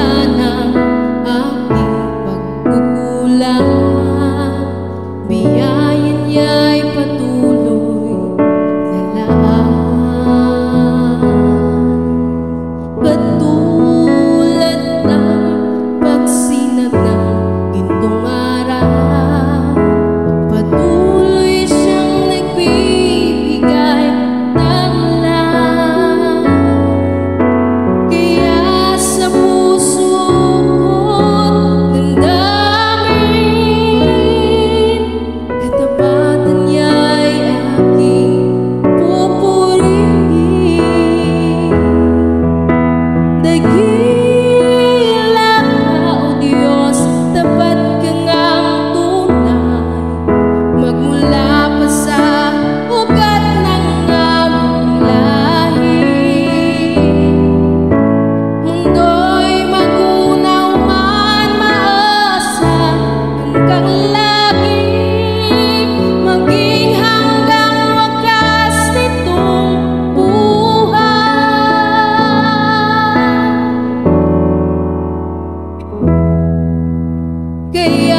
sana que